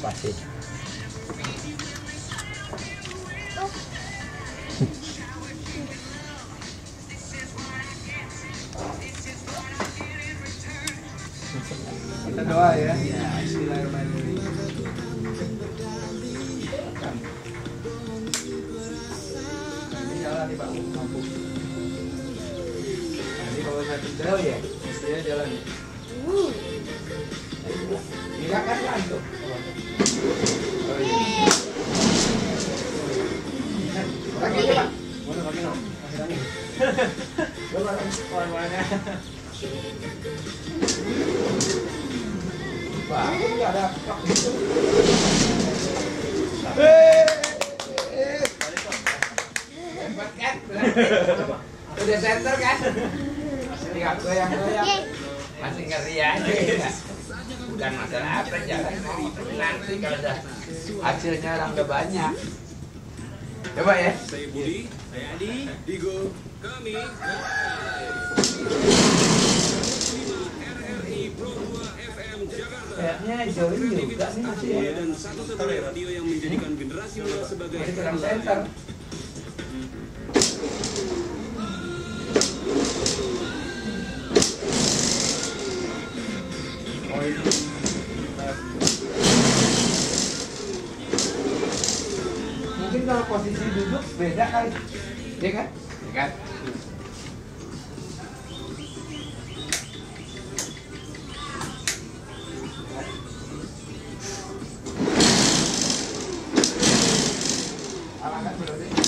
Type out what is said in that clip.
kasih. Kita doa ya. Bismillahirrahmanirrahim. Ini jalan kalau saya ya, jalan nih. Udah center kan? Tinggal goyang-goyang. Masih ngeri aja. Bukan masalah apa, jangan nanti kalau hasilnya orang udah banyak. Coba ya. Saya Budi, saya Adi, Digo, kami RRI Pro 2 FM Jakarta. Kayaknya join juga nih masih ya. Dan satu-satunya radio yang menjadikan generasi muda sebagai kurang center. Oh ini. mungkin kalau posisi duduk beda kali ya kan? Ya kan? Alangkah berarti.